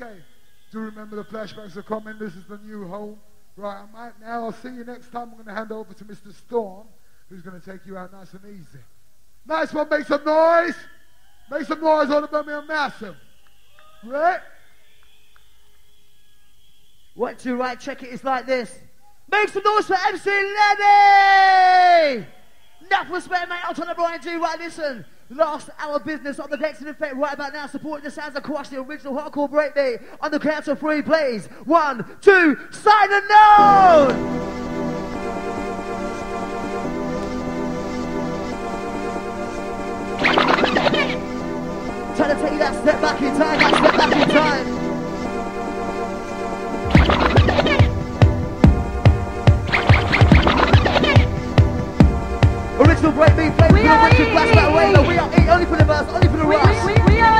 Okay. Do remember the flashbacks are coming. This is the new home. Right, I'm out now. I'll see you next time. I'm going to hand over to Mr. Storm, who's going to take you out nice and easy. Nice one. Make some noise. Make some noise on the Birmingham Massive. Right? One, two, right, check it. It's like this. Make some noise for MC Lenny! Enough respect, mate. Out on the Brian G. Right, listen. Last hour business on the in effect right about now. Supporting the sounds of Crush, the original hardcore breakbeat. On the count of three plays. One, two, Sy and Unknown! Trying to take that step back in time, that step back in time. Original breakbeat, play We are wicked blast that way. E. we are E, only for the verse, only for the We, rush. we, we are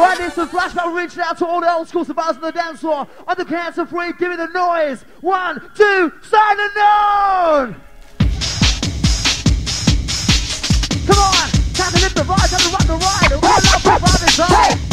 Right, this is Flashback reaching out to all the old school survivors on the dance floor. On the count of three, give me the noise. One, two, sign silent on! Come on, time to lift the vibe, time to rock the ride. Roll up, vibe is on.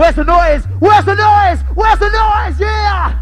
Where's the noise? Where's the noise? Where's the noise? Yeah!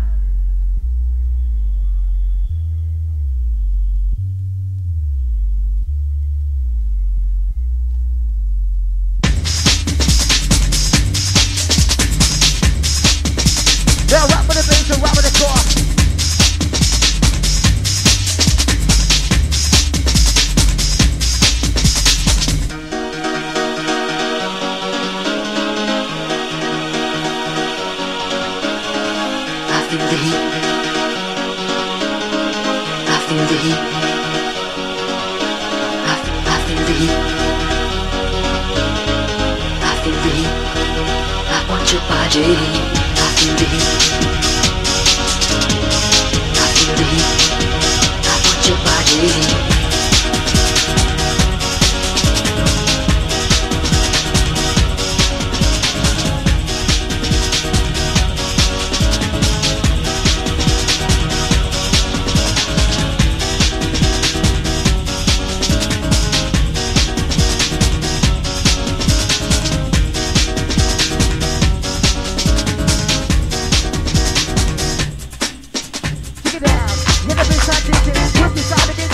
Dig it down. Never been scientific. Rookie again.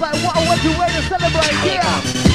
Like, what, a way to celebrate, yeah.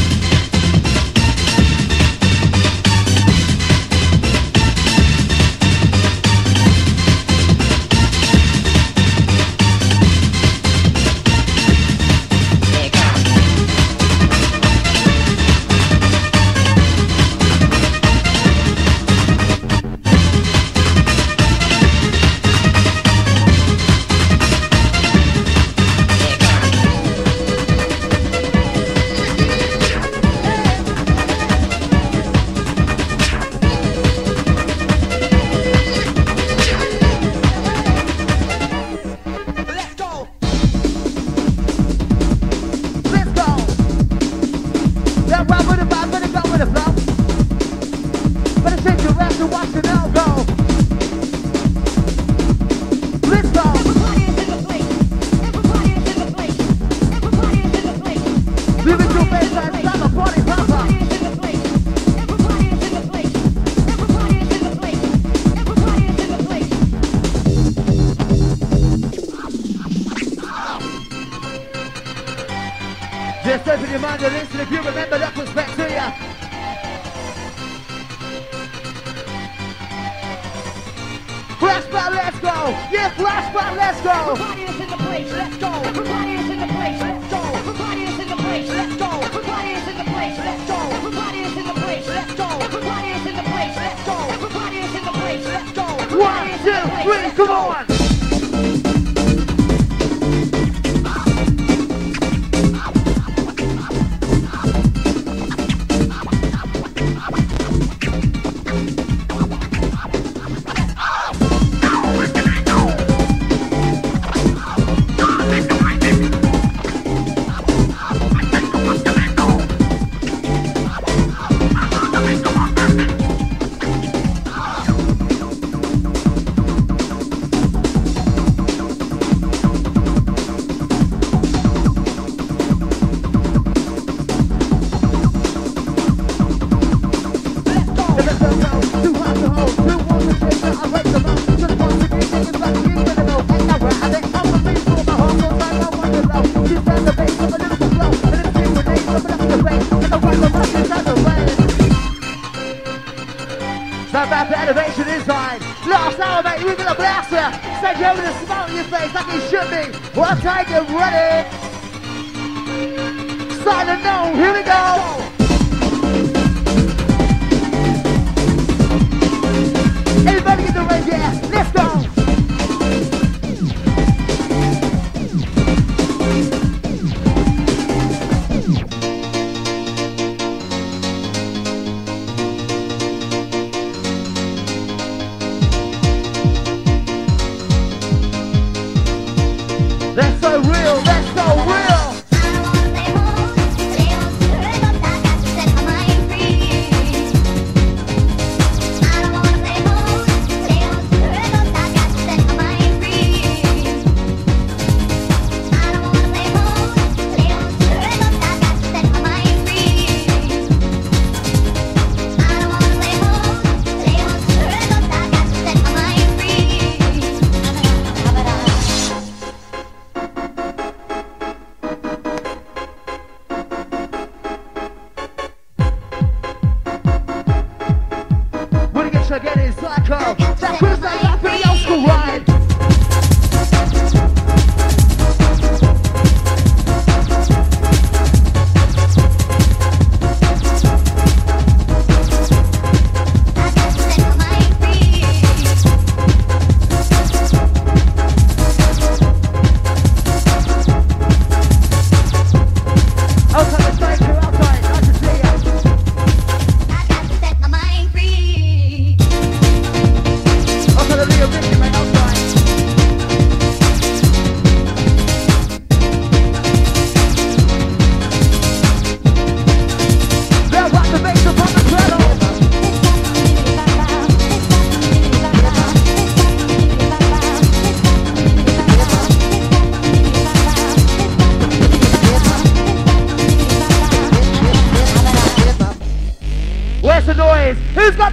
around your list, and if you remember, that was back to ya. Flashback, let's go. Yeah, flashback, let's go. Everybody is in the place, let's go. Everybody is in the place, let's go. Everybody is in the place, let's go. Everybody is in the place, let's go. Everybody is in the place, let's go. Everybody is in the place, let's go. Everybody is in the place, let's go. One, two, three, come on. Well, tight, get ready. Silent down, here we go.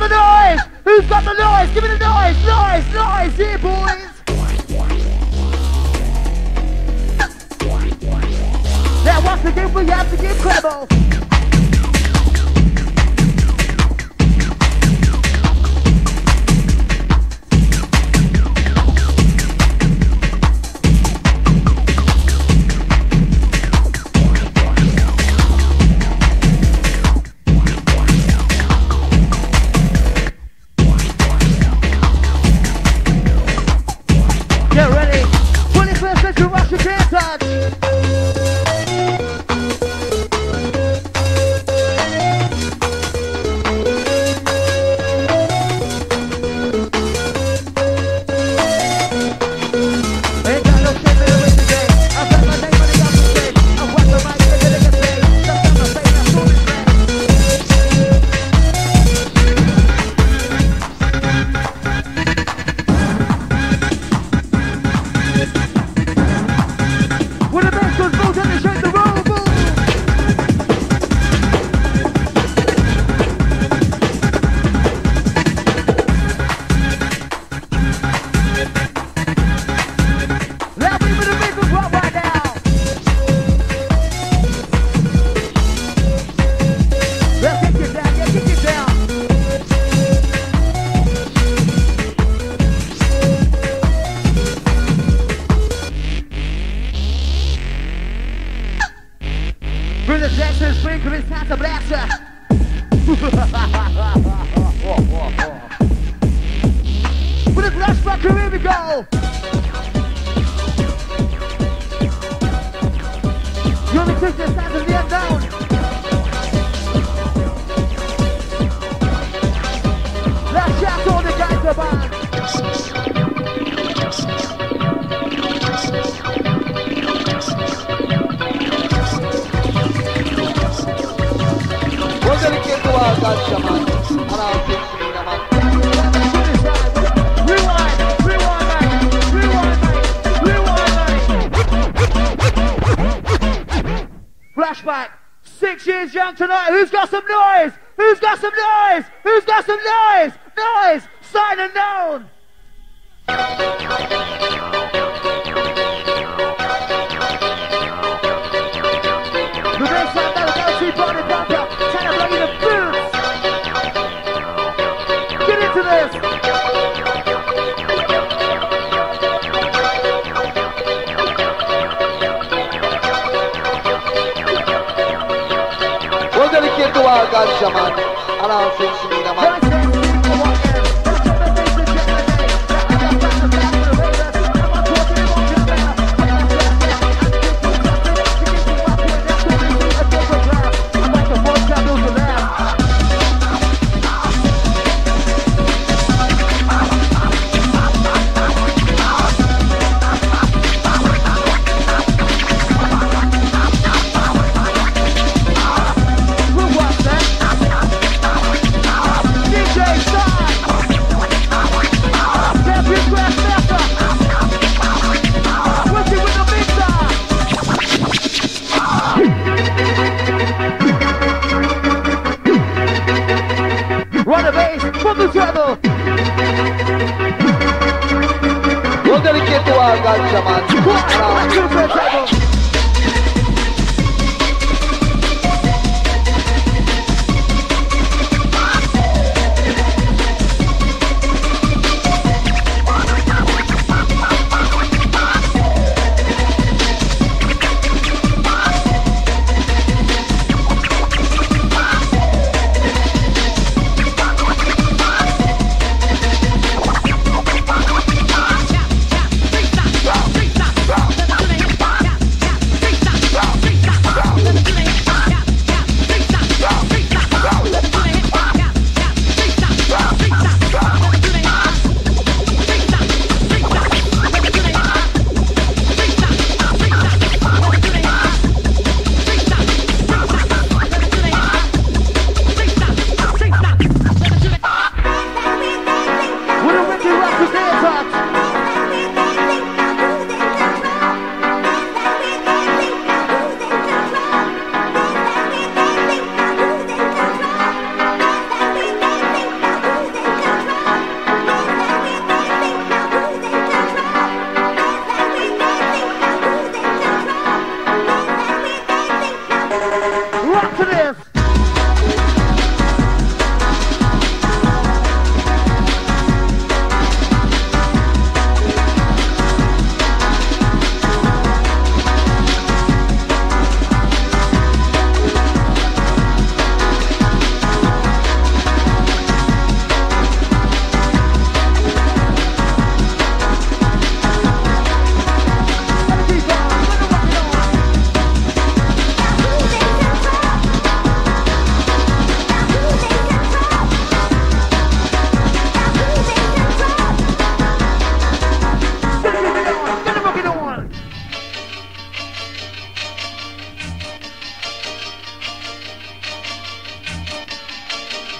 the noise? Who's got the noise? Give me the noise, noise, noise, here, boys. Now, once again, we have to get credible. six years young tonight. Who's got some noise? Who's got some noise? Who's got some noise? Noise! Sy and Unknown! Ağa gaz zaman. Anam sensin inaman.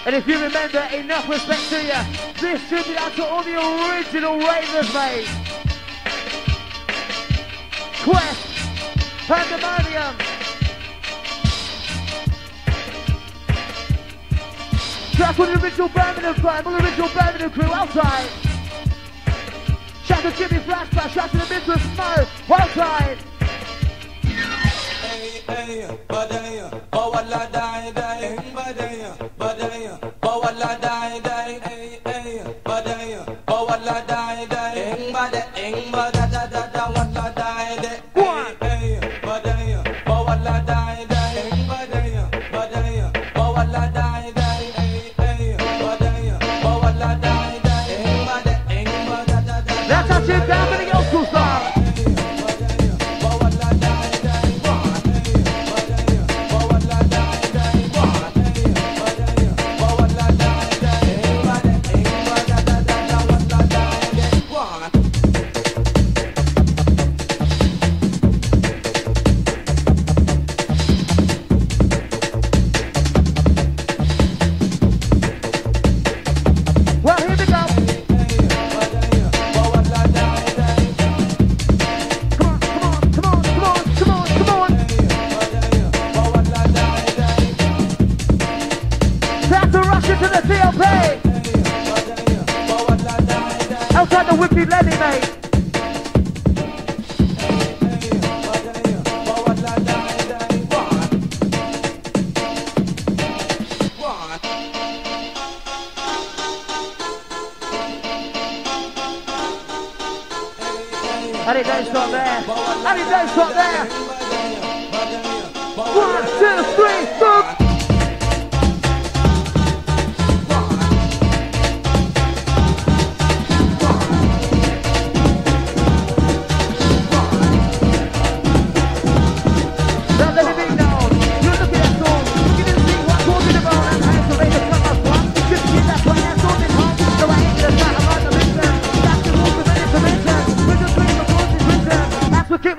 And if you remember, enough respect to you. This should be out to all the original ravers, mate. Quest, Pandemonium. Track with the original Birmingham crime, all the original Birmingham crew outside. Shout to Jimmy Flashback, shout to the Midwest Mo, outside. Hey, hey, buddy, oh, I die, die.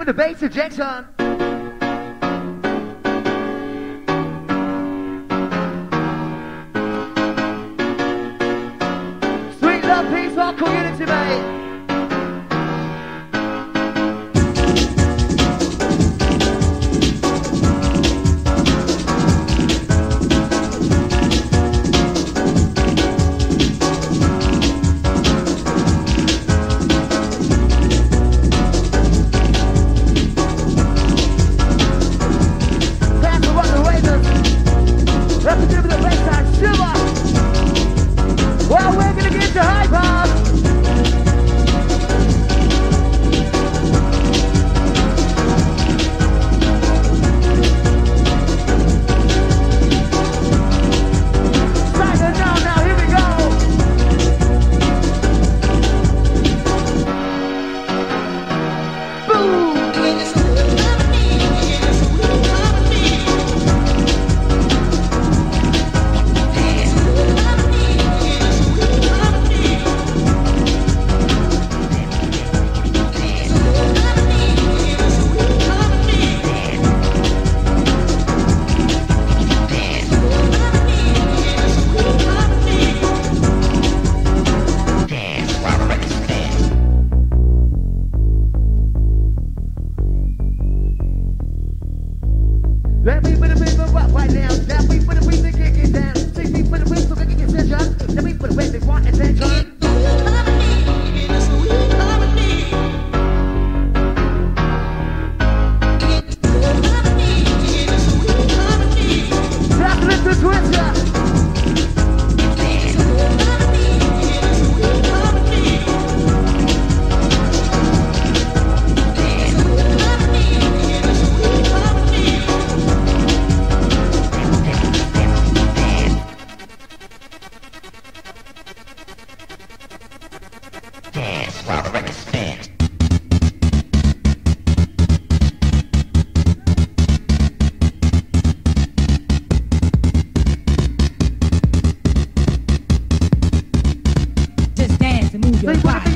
with the bass injection. Sweet love, peace, our community, mate. 可以挂。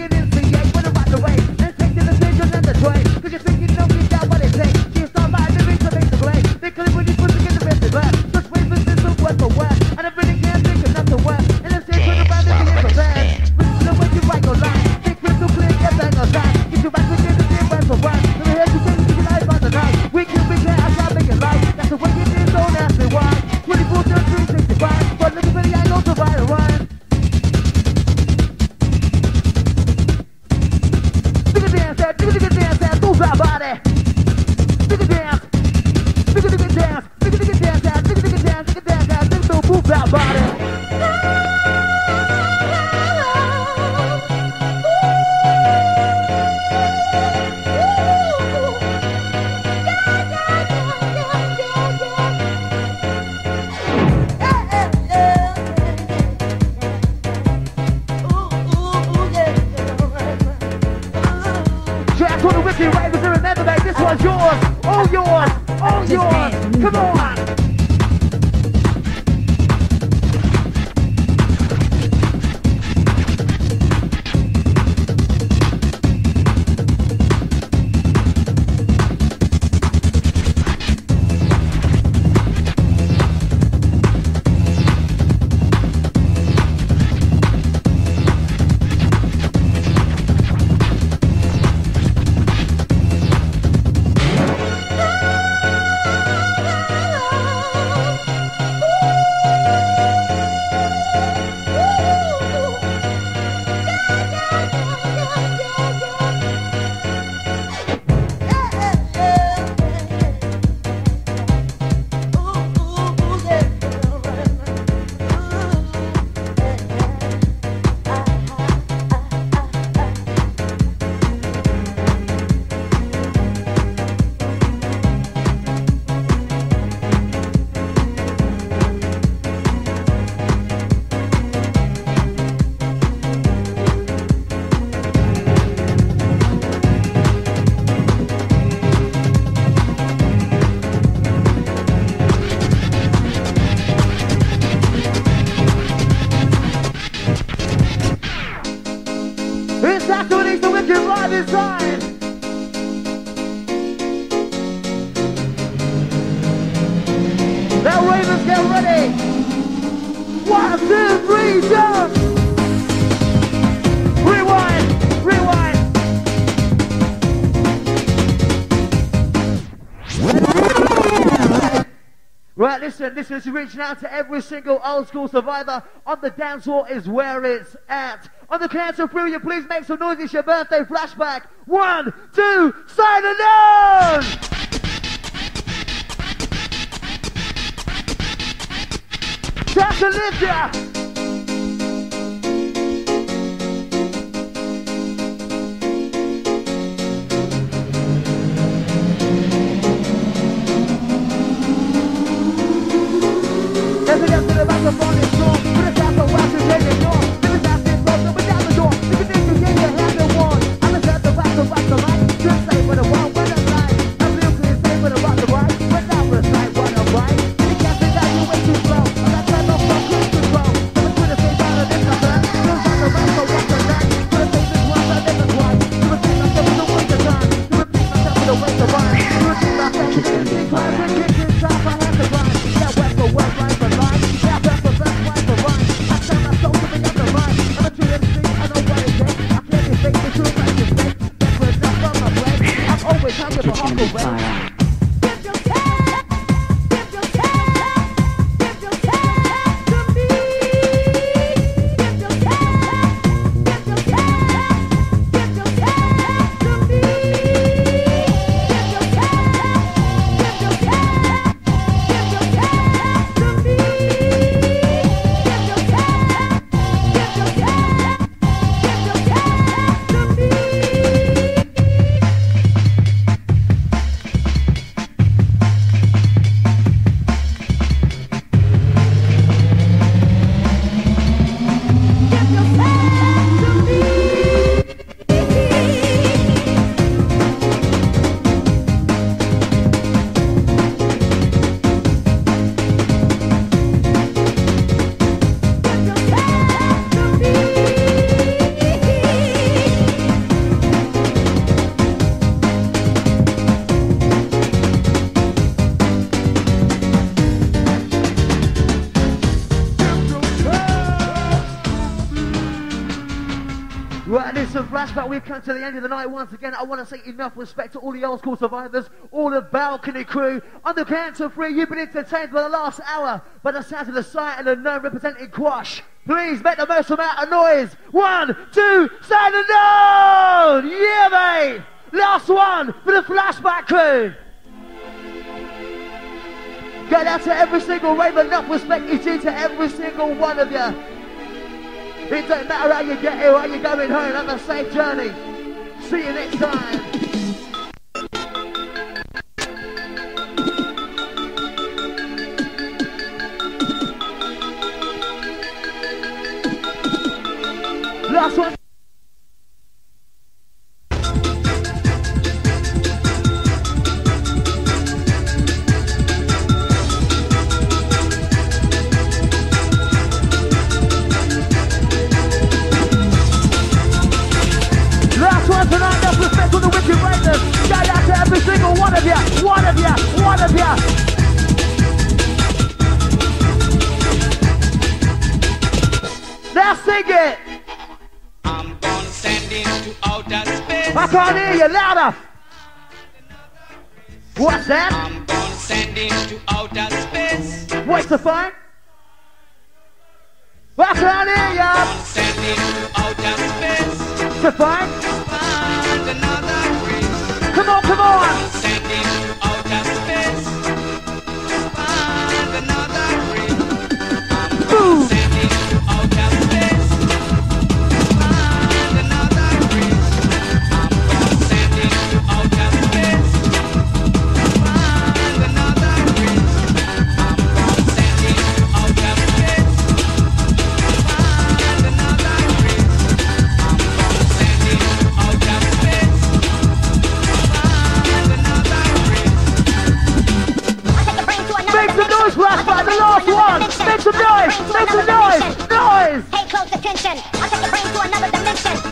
Wicked listen, this is reaching out to every single old school survivor on the dance floor is where it's at. On the free, will you please make some noise? It's your birthday flashback. One, two, sign it down! That's Olivia! We've come to the end of the night once again. I want to say enough respect to all the old school survivors, all the balcony crew. On the cancer free, you've been entertained for the last hour by the sound of the sight and the known representing Quash. Please make the most amount of noise. One, two, sign it down! Yeah, mate! Last one for the flashback crew. Go out to every single rave, enough respect is due to every single one of you. It don't matter how you get here or you're going home. Have a safe journey. See you next time. Last one. last one, the last one! Make some noise! Make some noise! Noise! Pay close attention, I'll take your brain to another dimension.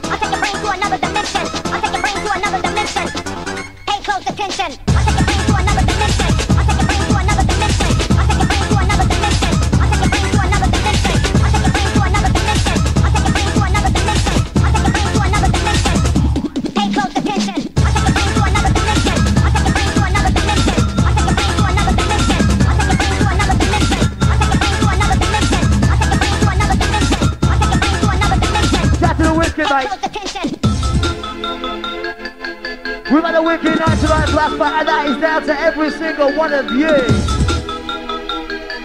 wicked night tonight, Black Fire, and that is down to every single one of you.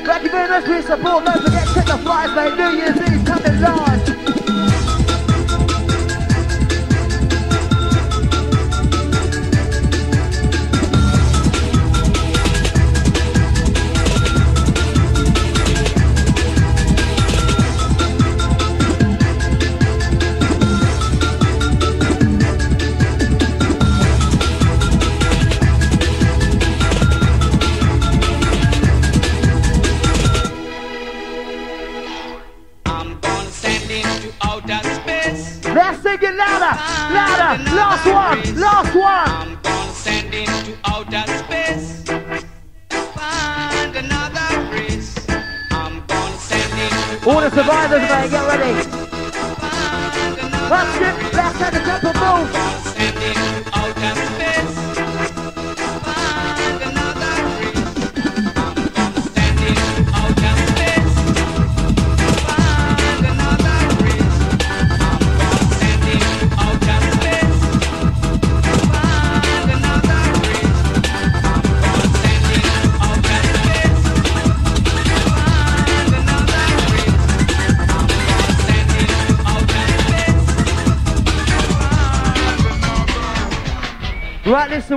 Thank you very much for your support. Don't forget, check the flyers, mate. New Year's Eve coming live.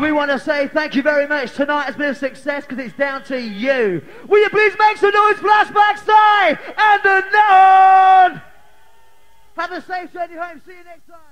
we want to say thank you very much. Tonight has been a success because it's down to you. Will you please make some noise for us and the nod? Have a safe journey home. See you next time.